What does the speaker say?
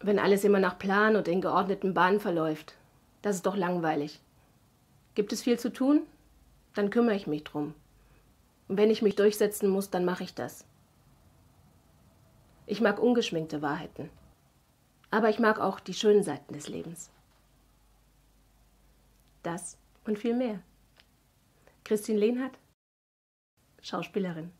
Wenn alles immer nach Plan und in geordneten Bahnen verläuft, das ist doch langweilig. Gibt es viel zu tun? Dann kümmere ich mich drum. Und wenn ich mich durchsetzen muss, dann mache ich das. Ich mag ungeschminkte Wahrheiten. Aber ich mag auch die schönen Seiten des Lebens. Das und viel mehr. Christine Lehnhardt, Schauspielerin.